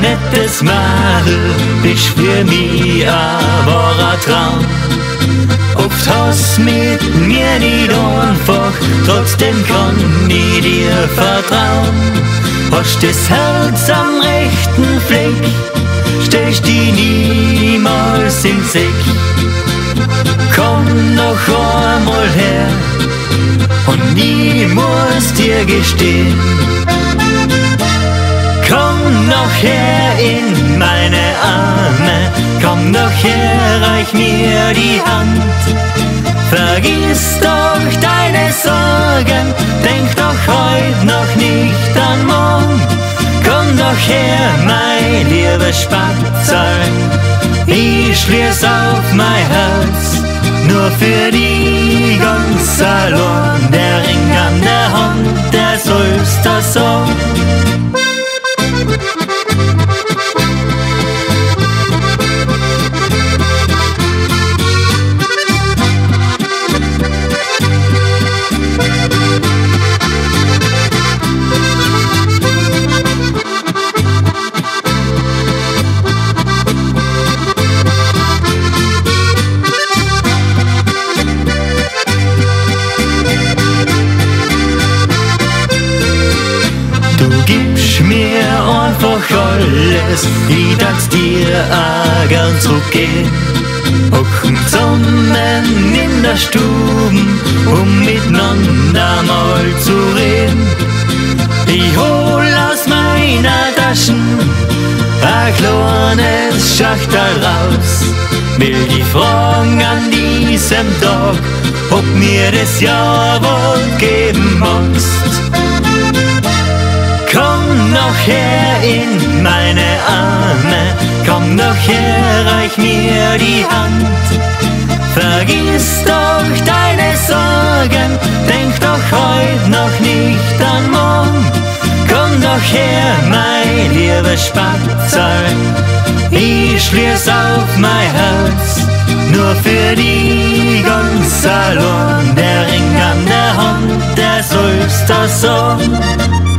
zartes Madel, bist für mich ein wahrer Traum. Oft hast mit mir nicht einfach, trotzdem kann ich dir vertrauen. Hast das Herz am rechten Fleck, stellst die niemals in Seck. Komm noch einmal her und nie muss dir gestehen. Noch her in meine Arme, komm noch her, reich mir die Hand. Vergiss doch deine Sorgen, denk doch heut noch nicht an morgen. Komm doch her, mein lieber Spatzel, ich schließ auf mein Herz, nur für die gibst mir einfach alles, ich darf's dir auch gern zurückgehen. Hocken zusammen in der Stube, um miteinander mal zu reden. Ich hol aus meiner Taschen ein kleines Schachtel raus. Will die fragen an diesem Tag, ob mir das ja wohl geben magst. Noch her in meine Arme, komm noch her, reich mir die Hand. Vergiss doch deine Sorgen, denk doch heut noch nicht an morgen. Komm doch her, mein lieber Spatzel, ich schließ auf mein Herz, nur für die ganz allein. Der Ring an der Hand, der soll's da so.